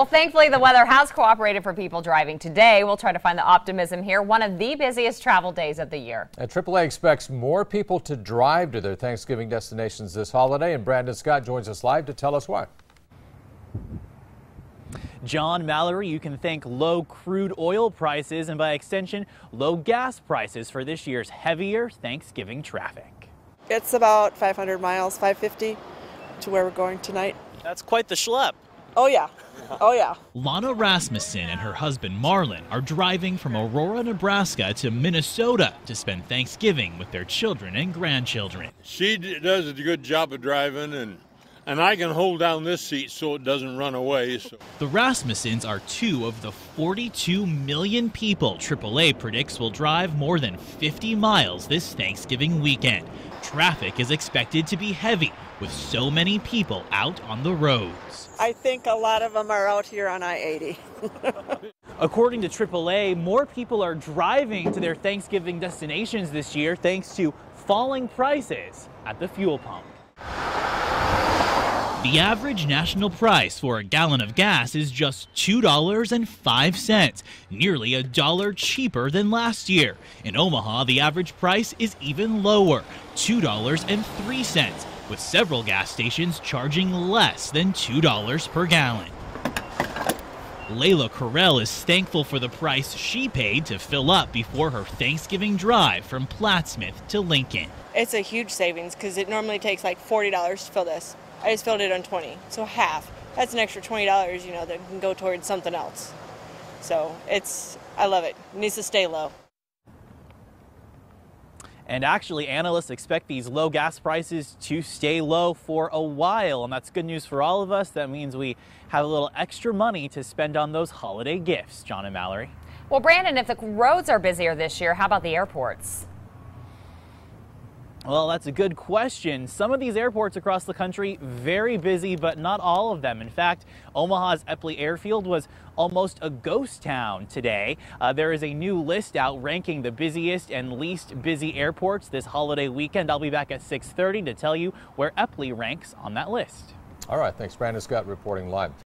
Well, thankfully, the weather has cooperated for people driving today. We'll try to find the optimism here, one of the busiest travel days of the year. And AAA expects more people to drive to their Thanksgiving destinations this holiday, and Brandon Scott joins us live to tell us why. John Mallory, you can thank low crude oil prices and by extension, low gas prices for this year's heavier Thanksgiving traffic. It's about 500 miles, 550 to where we're going tonight. That's quite the schlep. Oh, yeah. Oh, yeah. Lana Rasmussen and her husband Marlon are driving from Aurora, Nebraska to Minnesota to spend Thanksgiving with their children and grandchildren. She does a good job of driving, and, and I can hold down this seat so it doesn't run away. So. The Rasmussens are two of the 42 million people AAA predicts will drive more than 50 miles this Thanksgiving weekend. Traffic is expected to be heavy with so many people out on the roads. I think a lot of them are out here on I 80. According to AAA, more people are driving to their Thanksgiving destinations this year thanks to falling prices at the fuel pump. The average national price for a gallon of gas is just $2.05, nearly a dollar cheaper than last year. In Omaha, the average price is even lower, $2.03 with several gas stations charging less than $2 per gallon. Layla Carell is thankful for the price she paid to fill up before her Thanksgiving drive from Plattsmouth to Lincoln. It's a huge savings because it normally takes like $40 to fill this. I just filled it on 20, so half. That's an extra $20, you know, that can go towards something else. So it's, I love it. It needs to stay low. And actually, analysts expect these low gas prices to stay low for a while. And that's good news for all of us. That means we have a little extra money to spend on those holiday gifts. John and Mallory. Well, Brandon, if the roads are busier this year, how about the airports? Well, that's a good question. Some of these airports across the country very busy, but not all of them. In fact, Omaha's Eppley Airfield was almost a ghost town today. Uh, there is a new list out ranking the busiest and least busy airports this holiday weekend. I'll be back at 6:30 to tell you where Eppley ranks on that list. All right, thanks, Brandon Scott reporting live.